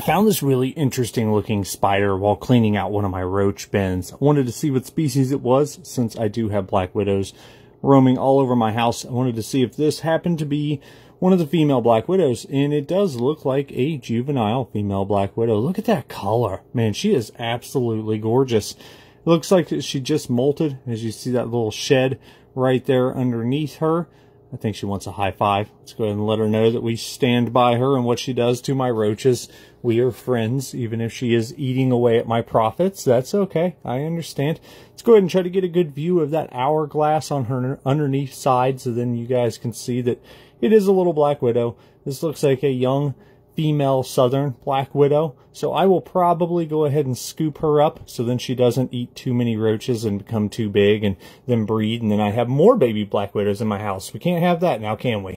I found this really interesting looking spider while cleaning out one of my roach bins. I wanted to see what species it was since I do have black widows roaming all over my house. I wanted to see if this happened to be one of the female black widows and it does look like a juvenile female black widow. Look at that color. Man, she is absolutely gorgeous. It looks like she just molted as you see that little shed right there underneath her. I think she wants a high five. Let's go ahead and let her know that we stand by her and what she does to my roaches. We are friends, even if she is eating away at my profits. That's okay. I understand. Let's go ahead and try to get a good view of that hourglass on her underneath side so then you guys can see that it is a little black widow. This looks like a young female southern black widow. So I will probably go ahead and scoop her up so then she doesn't eat too many roaches and become too big and then breed. And then I have more baby black widows in my house. We can't have that now, can we?